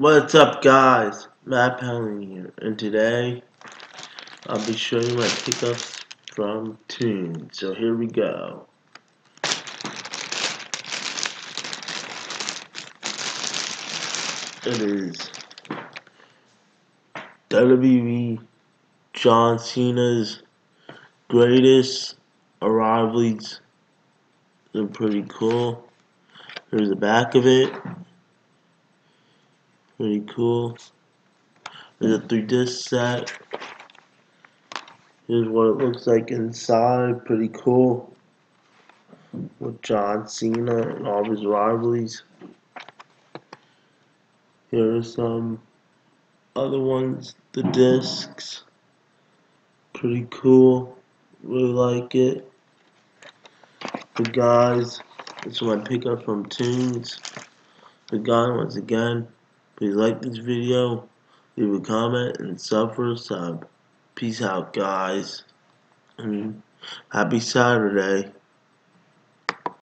What's up guys? Matt Paolini here and today I'll be showing you my pickups from Tune. So here we go. It is WWE John Cena's greatest rivalries. They're pretty cool. Here's the back of it. Pretty cool. There's a three disc set. Here's what it looks like inside. Pretty cool. With John Cena and all his rivalries. Here are some other ones. The discs. Pretty cool. Really like it. The guys. This is my pickup from Tunes. The guy once again. Please like this video, leave a comment, and sub for a sub. Peace out, guys. And happy Saturday.